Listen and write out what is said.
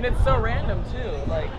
And it's so random too. Like